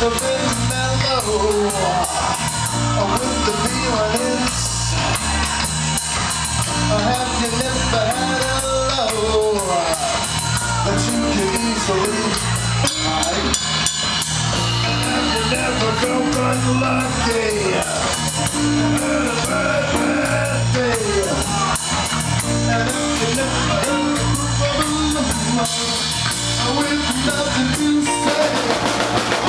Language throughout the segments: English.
Never been mellow with the feelings. Have you never had a low that you can easily hide? Have you never felt unlucky? Had a bad, you never with nothing to say.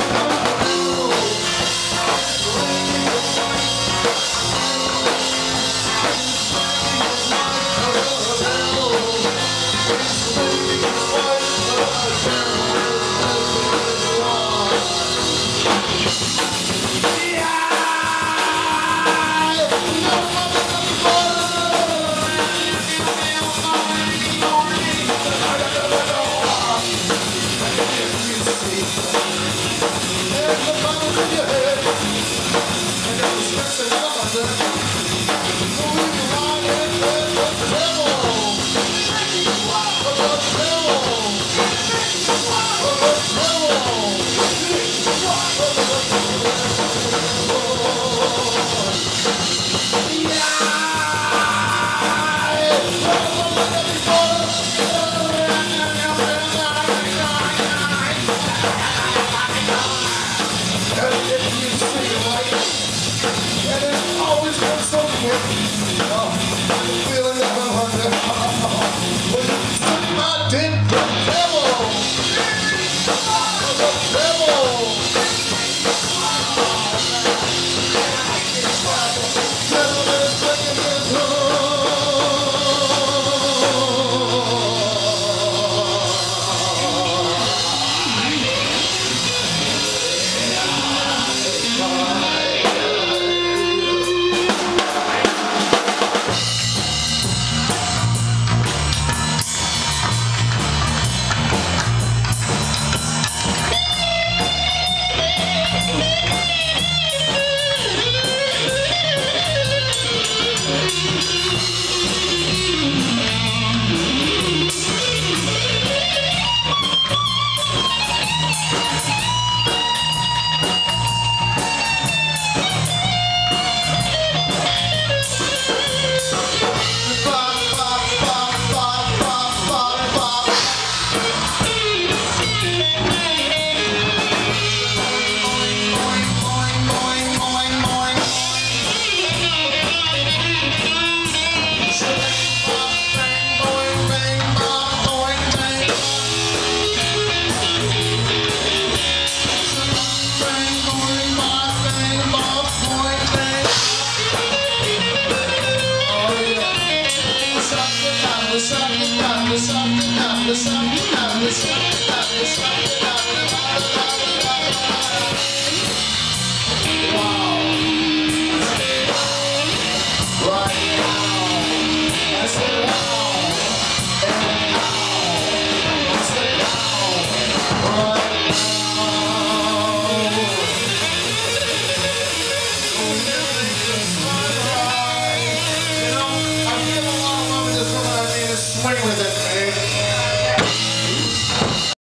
よ。